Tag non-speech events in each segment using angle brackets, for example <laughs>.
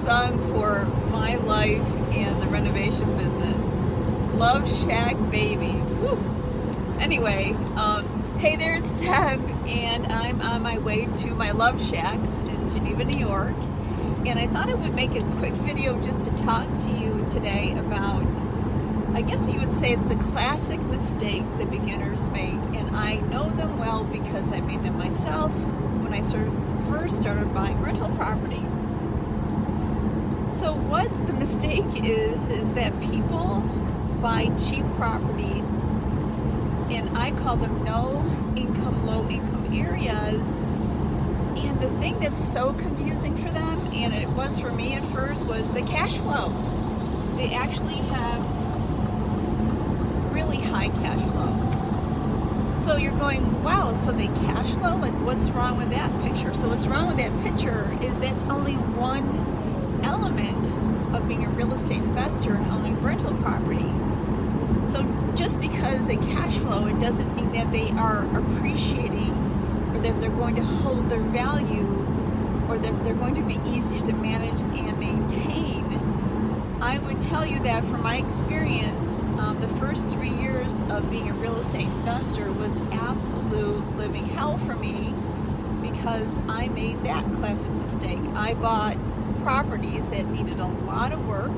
song for my life and the renovation business. Love Shack Baby. Woo. Anyway, um, hey there, it's Deb, and I'm on my way to my Love Shacks in Geneva, New York. And I thought I would make a quick video just to talk to you today about, I guess you would say it's the classic mistakes that beginners make. And I know them well because I made them myself when I started, first started buying rental property. So what the mistake is, is that people buy cheap property and I call them no income, low income areas. And the thing that's so confusing for them, and it was for me at first, was the cash flow. They actually have really high cash flow. So you're going, wow, so they cash flow? Like, what's wrong with that picture? So, what's wrong with that picture is that's only one element of being a real estate investor and owning rental property. So just because they cash flow, it doesn't mean that they are appreciating or that they're going to hold their value or that they're going to be easy to manage and maintain. I would tell you that from my experience, um, the first three years of being a real estate investor was absolute living hell for me because I made that classic mistake. I bought properties that needed a lot of work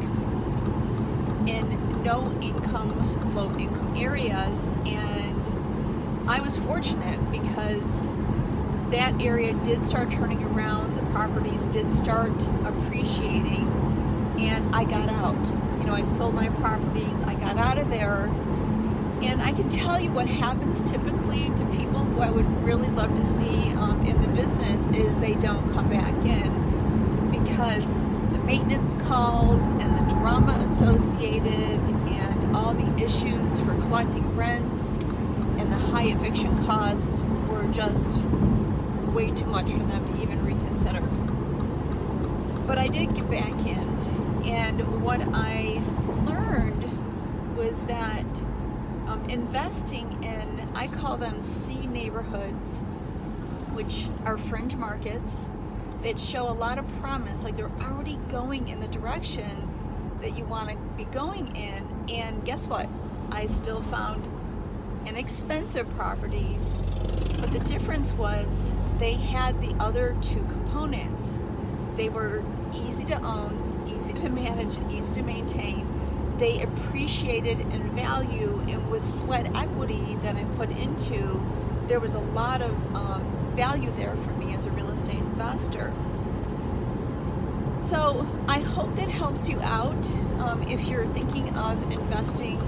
in no income, low income areas. And I was fortunate because that area did start turning around, the properties did start appreciating, and I got out. You know, I sold my properties, I got out of there. And I can tell you what happens typically to people who I would really love to see um, in the business is they don't come back in because the maintenance calls and the drama associated and all the issues for collecting rents and the high eviction cost were just way too much for them to even reconsider. But I did get back in, and what I learned was that um, investing in, I call them C neighborhoods, which are fringe markets that show a lot of promise, like they're already going in the direction that you want to be going in. And guess what? I still found inexpensive properties, but the difference was they had the other two components. They were easy to own, easy to manage, and easy to maintain. They appreciated in value, and with sweat equity that I put into, there was a lot of um, value there for me as a real estate investor. So I hope that helps you out um, if you're thinking of investing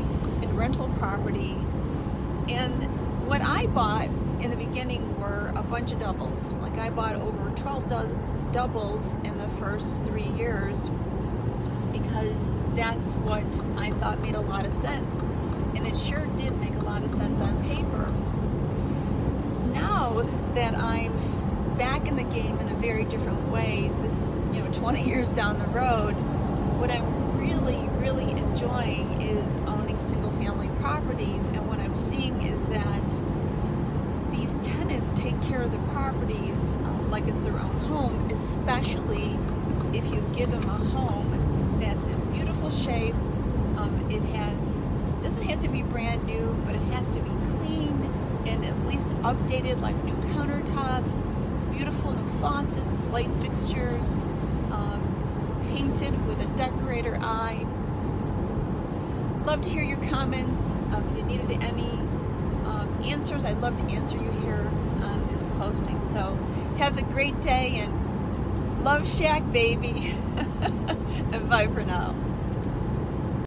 in rental property. And what I bought in the beginning were a bunch of doubles. Like I bought over 12 doubles in the first three years because that's what I thought made a lot of sense. And it sure did make a lot of sense on paper now that I'm back in the game in a very different way, this is, you know, 20 years down the road, what I'm really, really enjoying is owning single family properties. And what I'm seeing is that these tenants take care of the properties um, like it's their own home, especially if you give them a home that's in beautiful shape. Um, it has doesn't have to be brand new, but it has to be clean updated like new countertops, beautiful new faucets, light fixtures, um, painted with a decorator eye. Love to hear your comments. Uh, if you needed any um, answers, I'd love to answer you here on this posting. So have a great day and love Shack, baby. <laughs> and bye for now.